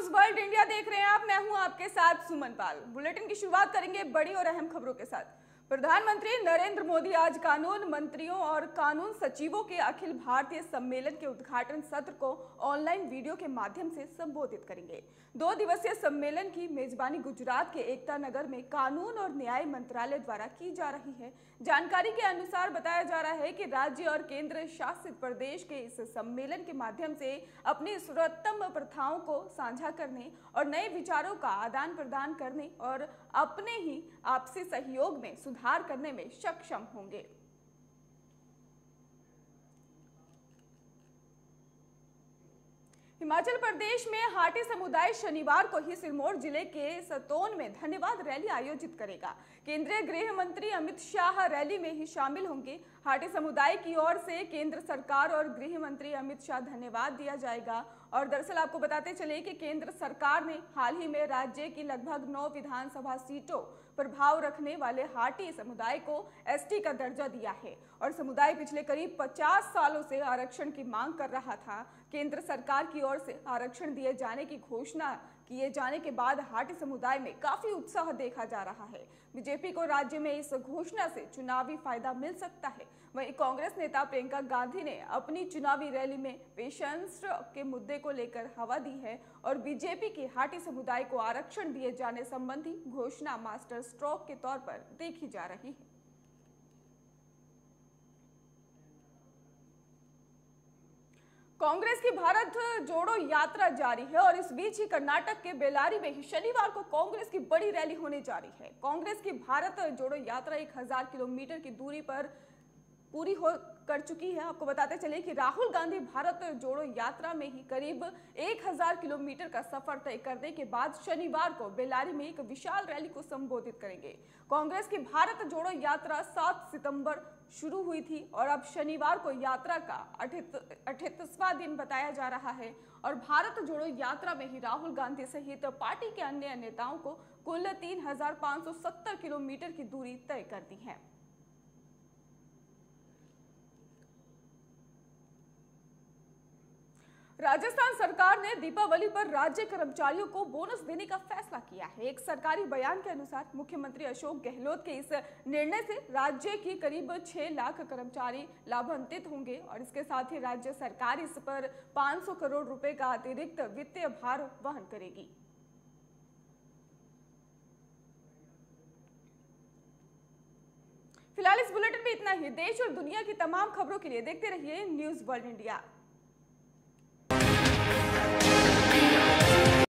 News world India देख रहे हैं आप। मैं हूँ आपके साथ सुमन पाल। बुलेटिन की शुरुआत करेंगे बड़ी और अहम खबरों के साथ। प्रधानमंत्री नरेंद्र मोदी आज कानून मंत्रियों और कानून सचिवों के अखिल भारतीय सम्मेलन के उद्घाटन सत्र को ऑनलाइन वीडियो के माध्यम से संबोधित करेंगे। दो दिवसीय सम्मेलन की मेजबानी गुजरात के एकता नगर में कानून और न्याय मंत्रालय द्वारा की जा रही है। जानकारी के अनुसार बताया जा रहा है कि राज्य और केंद्र शासित प्रदेश के इस सम्मेलन के माध्यम से अपनी सर्वोत्तम प्रथाओं को साझा करने और नए विचारों का आदान प्रदान करने और अपने ही आपसी सहयोग में सुधार करने में सक्षम होंगे। हिमाचल प्रदेश में हाटी समुदाय शनिवार को ही सिरमौर ज़िले के सतोन में धन्यवाद रैली आयोजित करेगा। केंद्रीय गृह मंत्री अमित शाह रैली में ही शामिल होंगे। हाटी समुदाय की ओर से केंद्र सरकार और गृह मंत्री अमित शाह धन्यवाद दिया जाएगा। और दरअसल आपको बताते चले कि केंद्र सरकार ने हाल ही में राज्य की लगभग नौ विधानसभा सीटों पर भाव रखने वाले हाटी समुदाय को एसटी का दर्जा दिया है। और समुदाय पिछले करीब 50 सालों से आरक्षण की मांग कर रहा था। केंद्र सरकार की ओर से आरक्षण दिए जाने की घोषणा किए जाने के बाद हाटी समुदाय में काफ़ी उत्साह देखा जा रहा है। बीजेपी को राज्य में इस घोषणा से चुनावी फ़ायदा मिल सकता है। वहीं कांग्रेस नेता प्रियंका गांधी ने अपनी चुनावी रैली में पेशेंस के मुद्दे को लेकर हवा दी है और बीजेपी की हाटी समुदाय को आरक्षण दिए जाने संबंधी घोषणा मास्टर स्ट्रोक के तौर पर देखी जा रही है। कांग्रेस की भारत जोड़ो यात्रा जारी है और इस बीच ही कर्नाटक के बेलारी में ही शनिवार को कांग्रेस की बड़ी रैली होने जा रही है। कांग्रेस की भारत जोड़ो यात्रा एक हज़ार किलोमीटर की दूरी पर पूरी हो कर चुकी है। आपको बताते चले कि राहुल गांधी भारत जोड़ो यात्रा में ही करीब 1000 किलोमीटर का सफ़र तय करने के बाद शनिवार को बेलारी में एक विशाल रैली को संबोधित करेंगे। कांग्रेस की भारत जोड़ो यात्रा 7 सितंबर शुरू हुई थी और अब शनिवार को यात्रा का अठतीसवा दिन बताया जा रहा है और भारत जोड़ो यात्रा में ही राहुल गांधी सहित पार्टी के अन्य नेताओं को कुल तीन किलोमीटर की दूरी तय कर दी है। राजस्थान सरकार ने दीपावली पर राज्य कर्मचारियों को बोनस देने का फैसला किया है। एक सरकारी बयान के अनुसार मुख्यमंत्री अशोक गहलोत के इस निर्णय से राज्य की करीब छह लाख कर्मचारी लाभान्वित होंगे और इसके साथ ही राज्य सरकार इस पर 500 करोड़ रुपए का अतिरिक्त वित्तीय भार वहन करेगी। फ़िलहाल इस बुलेटिन में इतना ही। देश और दुनिया की तमाम खबरों के लिए देखते रहिए news world India. Thank you.